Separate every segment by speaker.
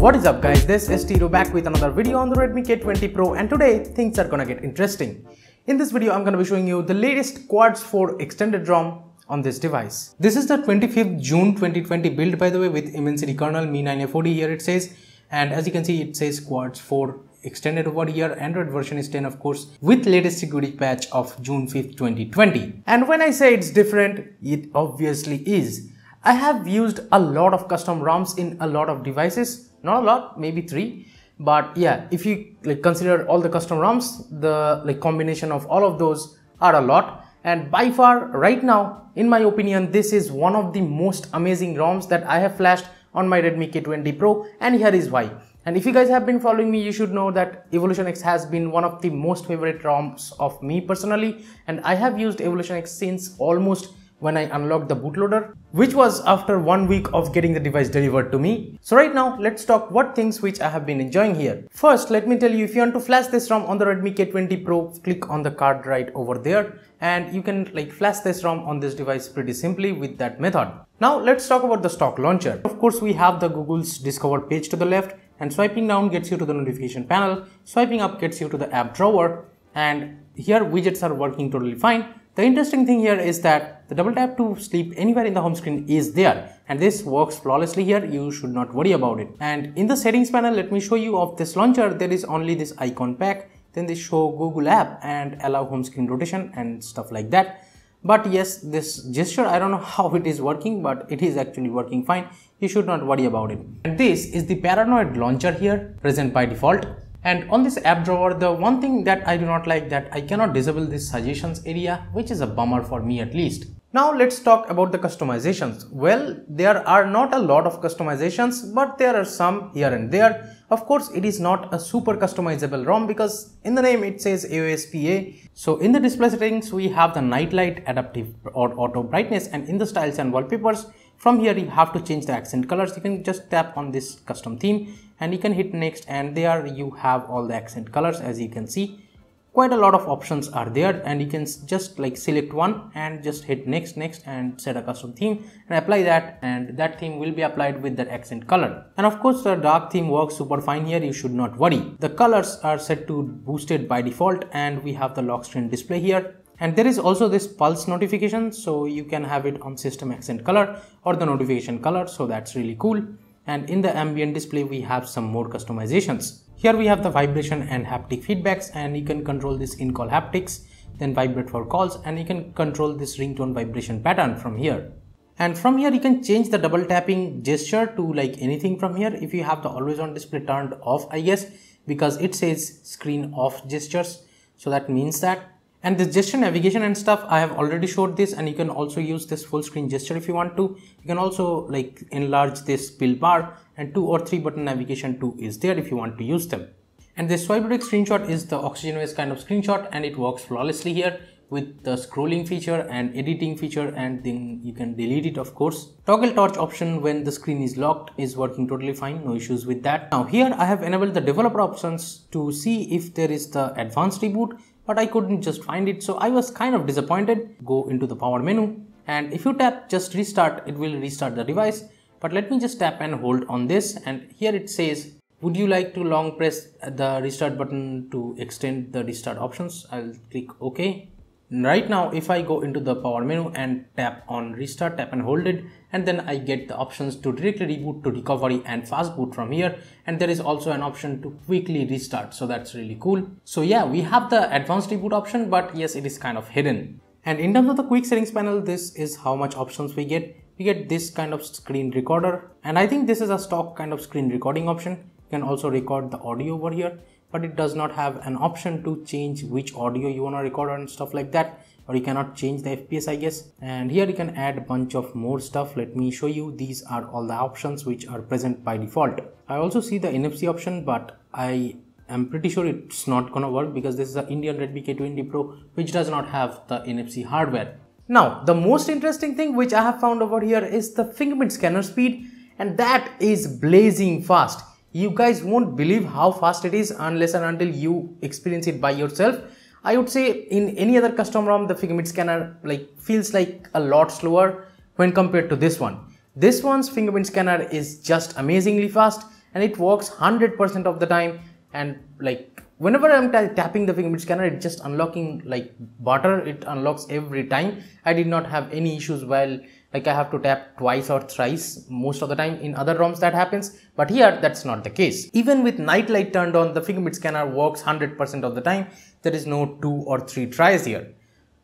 Speaker 1: What is up guys, this is Tiro back with another video on the Redmi K20 Pro and today things are gonna get interesting. In this video I'm gonna be showing you the latest Quartz 4 extended ROM on this device. This is the 25th June 2020 build by the way with Immensity kernel Mi9A40 here it says. And as you can see it says Quartz 4 extended over here. Android version is 10 of course with latest security patch of June 5th 2020 and when I say it's different it obviously is. I have used a lot of custom ROMs in a lot of devices. Not a lot maybe three. But yeah if you like consider all the custom roms the like combination of all of those are a lot and by far right now in my opinion this is one of the most amazing roms that i have flashed on my redmi k20 pro and here is why and if you guys have been following me you should know that evolution x has been one of the most favorite roms of me personally and i have used evolution x since almost when I unlocked the bootloader, which was after one week of getting the device delivered to me. So right now, let's talk what things which I have been enjoying here. First, let me tell you, if you want to flash this ROM on the Redmi K20 Pro, click on the card right over there and you can like flash this ROM on this device pretty simply with that method. Now let's talk about the stock launcher. Of course, we have the Google's Discover page to the left and swiping down gets you to the notification panel, swiping up gets you to the app drawer and here widgets are working totally fine the interesting thing here is that the double tap to sleep anywhere in the home screen is there and this works flawlessly here you should not worry about it and in the settings panel let me show you of this launcher there is only this icon pack then they show google app and allow home screen rotation and stuff like that but yes this gesture i don't know how it is working but it is actually working fine you should not worry about it and this is the paranoid launcher here present by default and on this app drawer, the one thing that I do not like that I cannot disable this suggestions area, which is a bummer for me at least. Now let's talk about the customizations. Well, there are not a lot of customizations, but there are some here and there. Of course, it is not a super customizable ROM because in the name it says AOSPA. So in the display settings, we have the night light adaptive or auto brightness and in the styles and wallpapers, from here you have to change the accent colors. You can just tap on this custom theme and you can hit next and there you have all the accent colors as you can see quite a lot of options are there and you can just like select one and just hit next next and set a custom theme and apply that and that theme will be applied with that accent color. And of course the dark theme works super fine here you should not worry. The colors are set to boosted by default and we have the lock screen display here. And there is also this pulse notification so you can have it on system accent color or the notification color so that's really cool and in the ambient display we have some more customizations. Here we have the vibration and haptic feedbacks and you can control this in-call haptics, then vibrate for calls and you can control this ringtone vibration pattern from here. And from here you can change the double tapping gesture to like anything from here if you have the always on display turned off I guess because it says screen off gestures. So that means that and this gesture navigation and stuff i have already showed this and you can also use this full screen gesture if you want to you can also like enlarge this build bar and two or three button navigation too is there if you want to use them and this swipe direct screenshot is the OxygenOS kind of screenshot and it works flawlessly here with the scrolling feature and editing feature and then you can delete it of course. Toggle torch option when the screen is locked is working totally fine, no issues with that. Now here I have enabled the developer options to see if there is the advanced reboot but I couldn't just find it so I was kind of disappointed. Go into the power menu and if you tap just restart it will restart the device. But let me just tap and hold on this and here it says would you like to long press the restart button to extend the restart options? I'll click OK right now if I go into the power menu and tap on restart tap and hold it and then I get the options to directly reboot to recovery and fast boot from here. And there is also an option to quickly restart. So that's really cool. So yeah we have the advanced reboot option but yes it is kind of hidden. And in terms of the quick settings panel this is how much options we get. We get this kind of screen recorder. And I think this is a stock kind of screen recording option. You can also record the audio over here but it does not have an option to change which audio you want to record and stuff like that or you cannot change the fps i guess. And here you can add a bunch of more stuff. Let me show you. These are all the options which are present by default. I also see the nfc option but i am pretty sure it's not gonna work because this is an indian redmi k20 pro which does not have the nfc hardware. Now, the most interesting thing which I have found over here is the fingerprint scanner speed and that is blazing fast. You guys won't believe how fast it is unless and until you experience it by yourself. I would say in any other custom ROM, the fingerprint scanner like feels like a lot slower when compared to this one. This one's fingerprint scanner is just amazingly fast and it works 100% of the time and like whenever I'm tapping the fingerprint scanner, it's just unlocking like butter. It unlocks every time. I did not have any issues while like I have to tap twice or thrice most of the time in other ROMs that happens. But here that's not the case. Even with night light turned on, the fingerprint scanner works 100% of the time. There is no two or three tries here.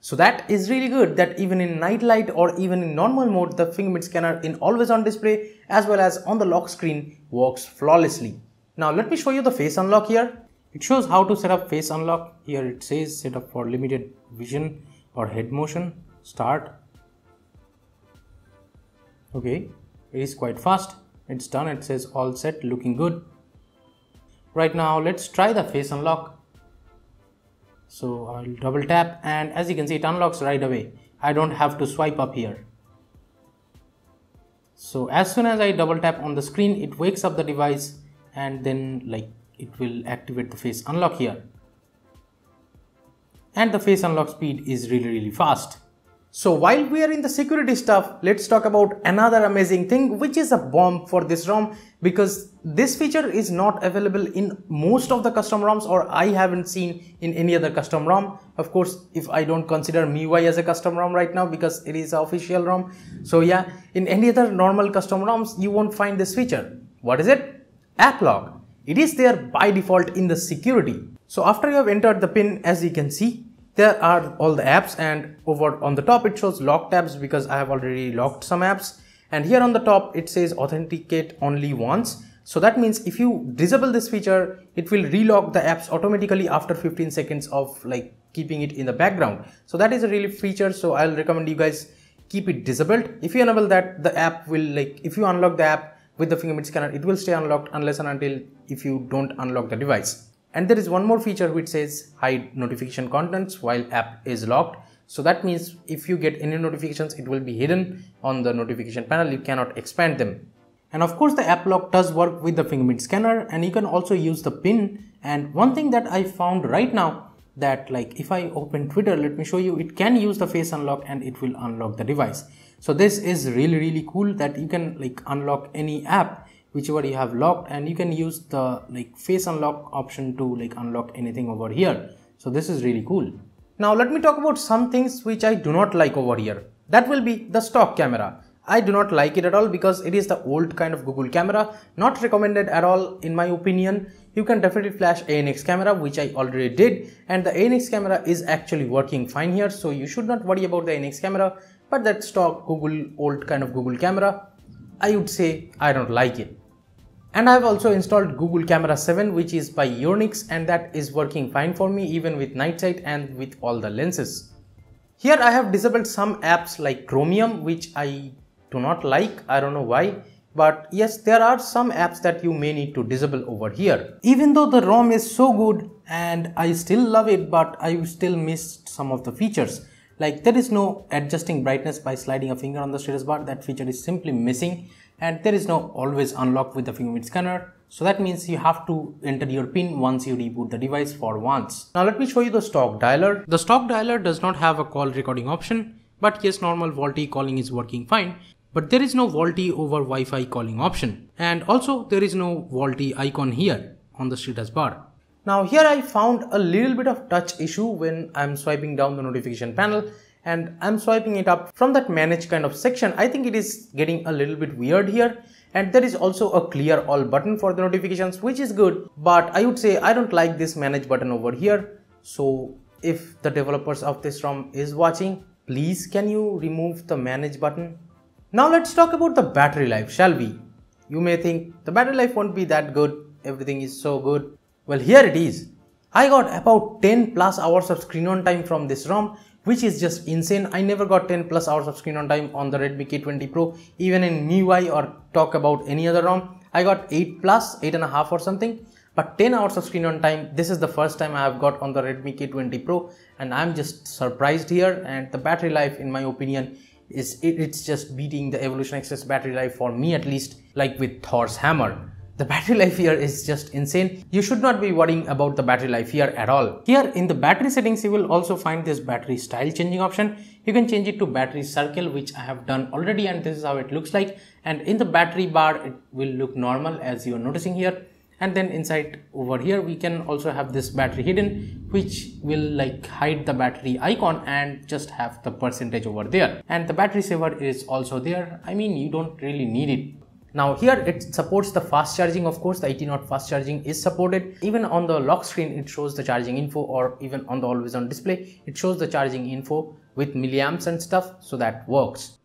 Speaker 1: So that is really good that even in night light or even in normal mode, the fingerprint scanner in always on display as well as on the lock screen works flawlessly. Now let me show you the face unlock here. It shows how to set up face unlock. Here it says set up for limited vision or head motion. Start. Okay, it is quite fast. It's done. It says all set, looking good. Right now, let's try the face unlock. So I'll double tap and as you can see, it unlocks right away. I don't have to swipe up here. So as soon as I double tap on the screen, it wakes up the device and then like it will activate the face unlock here and the face unlock speed is really really fast so while we are in the security stuff, let's talk about another amazing thing which is a bomb for this ROM because this feature is not available in most of the custom ROMs or I haven't seen in any other custom ROM. Of course, if I don't consider MIUI as a custom ROM right now because it is official ROM. So yeah, in any other normal custom ROMs, you won't find this feature. What is it? App lock. It is there by default in the security. So after you have entered the pin, as you can see, there are all the apps and over on the top it shows lock tabs because I have already locked some apps. And here on the top, it says authenticate only once. So that means if you disable this feature, it will relock the apps automatically after 15 seconds of like keeping it in the background. So that is a really feature. So I'll recommend you guys keep it disabled. If you enable that, the app will like, if you unlock the app, with the fingerprint scanner it will stay unlocked unless and until if you don't unlock the device and there is one more feature which says hide notification contents while app is locked. So that means if you get any notifications it will be hidden on the notification panel. You cannot expand them. And of course the app lock does work with the fingerprint scanner and you can also use the pin. And one thing that i found right now that like if i open twitter let me show you it can use the face unlock and it will unlock the device. So this is really really cool that you can like unlock any app whichever you have locked and you can use the like face unlock option to like unlock anything over here. So this is really cool. Now let me talk about some things which i do not like over here. That will be the stock camera. I do not like it at all because it is the old kind of Google camera, not recommended at all in my opinion. You can definitely flash ANX camera which I already did and the ANX camera is actually working fine here so you should not worry about the ANX camera. But that stock Google old kind of Google camera, I would say I don't like it. And I've also installed Google Camera 7 which is by Urnyx and that is working fine for me even with night sight and with all the lenses. Here I have disabled some apps like Chromium which I do not like, I don't know why. But yes, there are some apps that you may need to disable over here. Even though the ROM is so good and I still love it, but I still missed some of the features. Like there is no adjusting brightness by sliding a finger on the status bar. That feature is simply missing. And there is no always unlock with the fingerprint scanner. So that means you have to enter your pin once you reboot the device for once. Now let me show you the stock dialer. The stock dialer does not have a call recording option. But yes, normal VoLTE calling is working fine. But there is no VoLTE over Wi-Fi calling option. And also there is no VoLTE icon here on the status bar. Now here I found a little bit of touch issue when I'm swiping down the notification panel and I'm swiping it up from that manage kind of section. I think it is getting a little bit weird here and there is also a clear all button for the notifications which is good but I would say I don't like this manage button over here. So if the developers of this ROM is watching please can you remove the manage button. Now let's talk about the battery life shall we. You may think the battery life won't be that good everything is so good well, here it is. I got about 10 plus hours of screen on time from this ROM, which is just insane. I never got 10 plus hours of screen on time on the Redmi K20 Pro, even in MIUI or talk about any other ROM. I got 8 plus, 8 and a half or something. but 10 hours of screen on time this is the first time i have got on the redmi k20 pro and i'm just surprised here and the battery life in my opinion is it, it's just beating the evolution xs battery life for me at least like with thor's hammer the battery life here is just insane. You should not be worrying about the battery life here at all. Here in the battery settings, you will also find this battery style changing option. You can change it to battery circle, which I have done already and this is how it looks like. And in the battery bar, it will look normal as you are noticing here. And then inside over here, we can also have this battery hidden, which will like hide the battery icon and just have the percentage over there. And the battery saver is also there. I mean, you don't really need it now here it supports the fast charging of course the 80 watt fast charging is supported even on the lock screen it shows the charging info or even on the always on display it shows the charging info with milliamps and stuff so that works.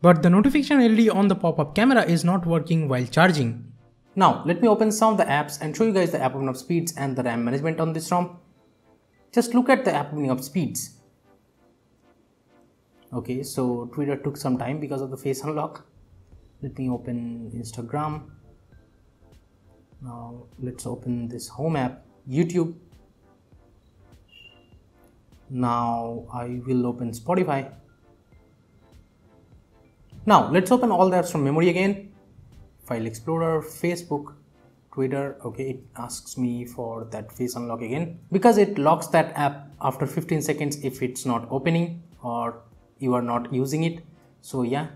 Speaker 1: But the notification LED on the pop-up camera is not working while charging. Now let me open some of the apps and show you guys the app opening up speeds and the RAM management on this ROM. Just look at the app opening up speeds. Okay, so Twitter took some time because of the face unlock let me open Instagram. Now let's open this home app YouTube. Now I will open Spotify. Now let's open all that from memory again. File explorer Facebook Twitter. Okay it asks me for that face unlock again. Because it locks that app after 15 seconds if it's not opening or you are not using it. So yeah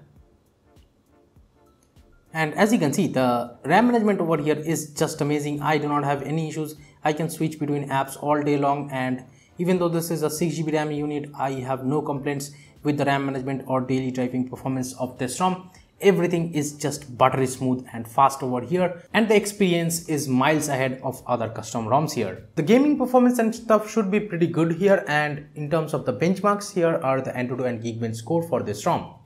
Speaker 1: and as you can see the RAM management over here is just amazing. I do not have any issues. I can switch between apps all day long. And even though this is a 6GB RAM unit I have no complaints with the RAM management or daily driving performance of this ROM. Everything is just buttery smooth and fast over here. And the experience is miles ahead of other custom ROMs here. The gaming performance and stuff should be pretty good here. And in terms of the benchmarks here are the Antutu and Geekbench score for this ROM.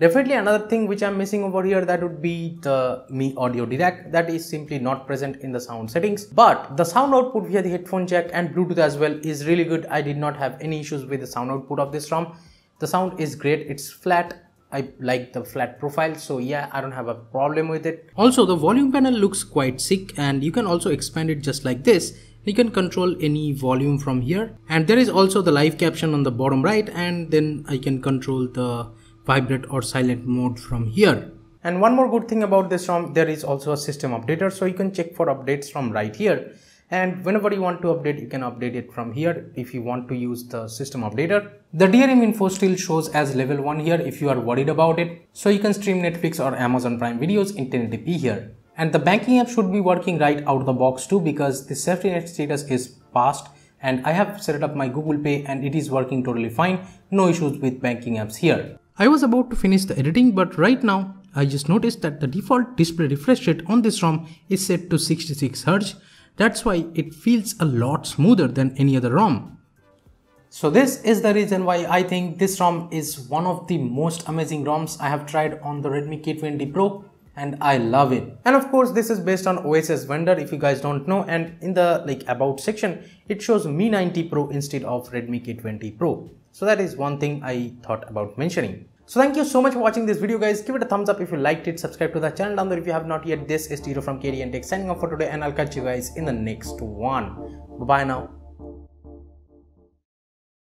Speaker 1: Definitely another thing which I'm missing over here that would be the Mi Audio Direct that is simply not present in the sound settings. But the sound output via the headphone jack and Bluetooth as well is really good. I did not have any issues with the sound output of this ROM. The sound is great. It's flat. I like the flat profile so yeah I don't have a problem with it. Also the volume panel looks quite sick and you can also expand it just like this you can control any volume from here and there is also the live caption on the bottom right and then I can control the vibrate or silent mode from here. And one more good thing about this ROM, there is also a system updater so you can check for updates from right here. And whenever you want to update, you can update it from here if you want to use the system updater. The DRM info still shows as level 1 here if you are worried about it. So you can stream Netflix or Amazon Prime videos in 1080p here. And the banking app should be working right out of the box too because the safety net status is passed and I have set up my Google Pay and it is working totally fine. No issues with banking apps here. I was about to finish the editing but right now I just noticed that the default display refresh rate on this ROM is set to 66Hz. That's why it feels a lot smoother than any other ROM. So this is the reason why I think this ROM is one of the most amazing ROMs I have tried on the Redmi K20 Pro and I love it. And of course this is based on OSS vendor if you guys don't know and in the like about section it shows Mi 9T Pro instead of Redmi K20 Pro. So that is one thing I thought about mentioning. So thank you so much for watching this video guys. Give it a thumbs up if you liked it. Subscribe to the channel down there if you have not yet. This is Tiro from KTN Tech signing off for today and I'll catch you guys in the next one. Bye bye now.